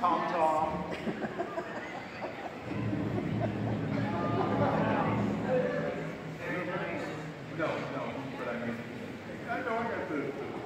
Tom, Tom. No, no, but I mean, I know I got the, the